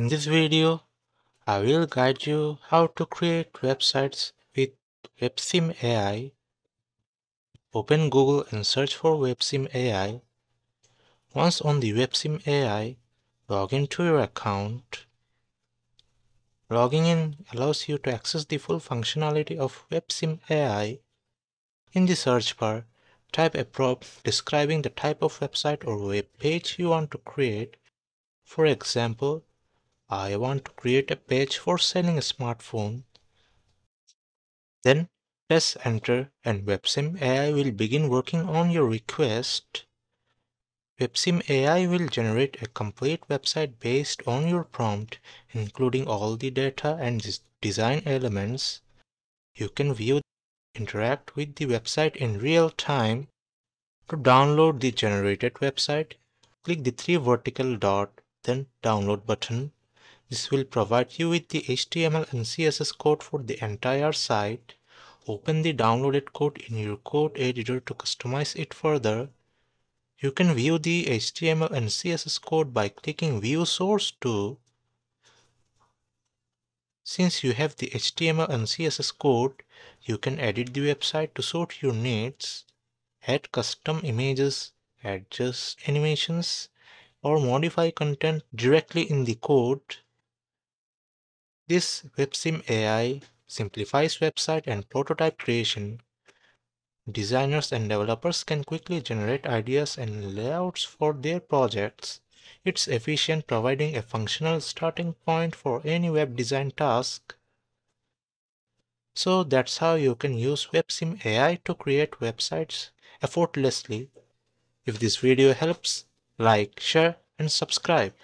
In this video, I will guide you how to create websites with WebSim AI. Open Google and search for WebSim AI. Once on the WebSim AI, log into your account. Logging in allows you to access the full functionality of WebSim AI. In the search bar, type a prompt describing the type of website or web page you want to create. For example, I want to create a page for selling a smartphone. Then press enter and WebSim AI will begin working on your request. WebSim AI will generate a complete website based on your prompt, including all the data and design elements. You can view interact with the website in real time. To download the generated website, click the three vertical dot, then download button. This will provide you with the HTML and CSS code for the entire site. Open the downloaded code in your code editor to customize it further. You can view the HTML and CSS code by clicking View Source too. Since you have the HTML and CSS code, you can edit the website to suit your needs, add custom images, adjust animations, or modify content directly in the code. This WebSim AI simplifies website and prototype creation. Designers and developers can quickly generate ideas and layouts for their projects. It's efficient providing a functional starting point for any web design task. So that's how you can use WebSim AI to create websites effortlessly. If this video helps, like, share and subscribe.